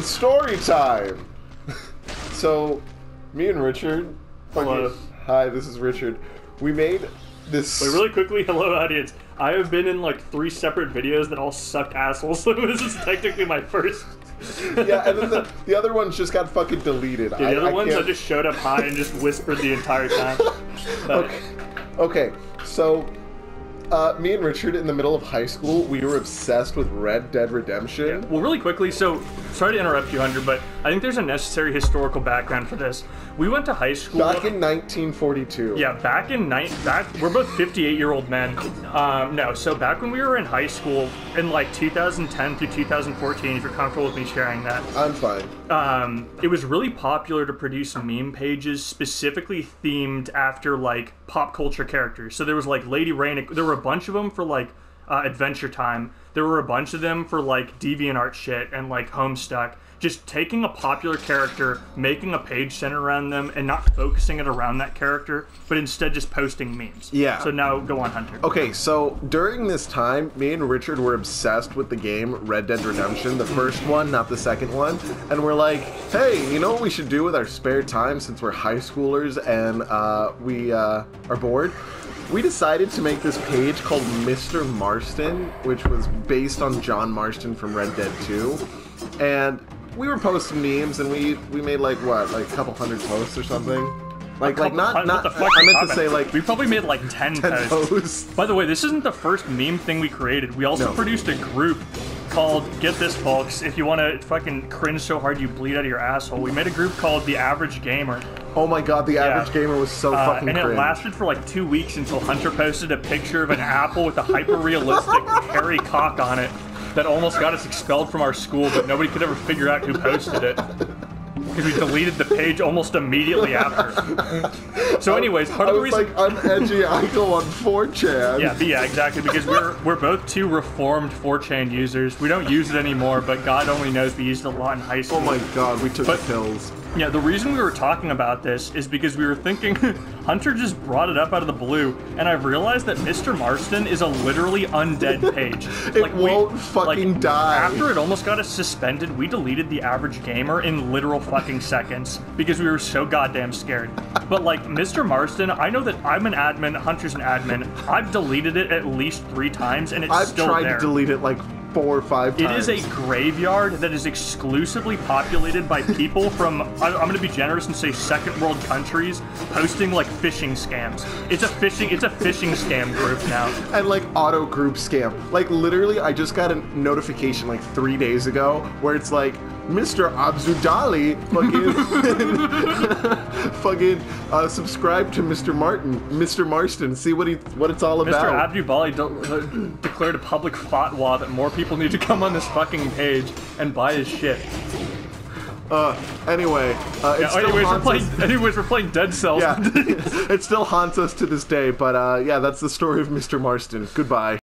It's story time. so, me and Richard. Hello. fucking- Hi, this is Richard. We made this. Wait, really quickly, hello audience. I have been in like three separate videos that all sucked assholes, so this is technically my first. Yeah, and then the, the other ones just got fucking deleted. Yeah, the I, other I ones I can't- just showed up high and just whispered the entire time. But Okay. Okay, so uh, me and Richard in the middle of high school, we were obsessed with Red Dead Redemption. Well, really quickly, so sorry to interrupt you, Hunter, but I think there's a necessary historical background for this. We went to high school. Back in 1942. Yeah, back in night, back we're both 58 year old men. Um, no, so back when we were in high school, in like 2010 through 2014, if you're comfortable with me sharing that, I'm fine. um, it was really popular to produce meme pages specifically themed after like pop culture characters. So there was like Lady Rain. There were bunch of them for like uh, Adventure Time. There were a bunch of them for like DeviantArt shit and like Homestuck. Just taking a popular character, making a page centered around them, and not focusing it around that character, but instead just posting memes. Yeah. So now go on, Hunter. Okay, so during this time, me and Richard were obsessed with the game Red Dead Redemption, the first one, not the second one. And we're like, hey, you know what we should do with our spare time since we're high schoolers and uh, we uh, are bored? We decided to make this page called Mr. Marston, which was based on John Marston from Red Dead 2. And we were posting memes and we, we made like what, like a couple hundred posts or something? Like, like not, not, the fuck I meant to say like we probably made like 10, 10 posts. posts. By the way, this isn't the first meme thing we created. We also No. produced a group called Get This Folks. If you want to fucking cringe so hard you bleed out of your asshole, we made a group called The Average Gamer. Oh my god, the average gamer was so Uh, fucking and it cringe. lasted for like two weeks until Hunter posted a picture of an apple with a hyper realistic hairy cock on it that almost got us expelled from our school, but nobody could ever figure out who posted it. Because we deleted the page almost immediately after. So, anyways, part I of the was reason. like, I'm edgy. I go on 4chan. Yeah, but yeah, exactly. Because we're we're both two reformed 4chan users. We don't use it anymore, but God only knows we used it a lot in high school. Oh my god, we took But- pills. Yeah, the reason we were talking about this is because we were thinking Hunter just brought it up out of the blue, and I've realized that Mr. Marston is a literally undead page. It won't fucking die. After it almost got us suspended, we deleted the average gamer in literal fucking seconds because we were so goddamn scared. But like Mr. Marston, I know that I'm an admin, Hunter's an admin. I've deleted it at least three times, and it's still. there. I've tried to delete it like four or five It times. is a graveyard that is exclusively populated by people from, I- I'm going to be generous and say second world countries posting like phishing scams. It's a phishing, it's a phishing scam group now. and like auto group scam. Like literally, I just got a notification like three days ago where it's like Mr. Abzudali fucking fucking uh, subscribe to Mr. Martin, Mr. Marston. See what he what it's all Mr. about. Abdu Bali de- uh, declared a public fatwa that more people need to come on this fucking page and buy his shit. uh, anyway, uh, Yeah, anyways, we're playing, anyways, we're playing Dead Cells. Yeah, it still haunts us to this day. But uh, yeah, that's the story of Mr. Marston. Goodbye.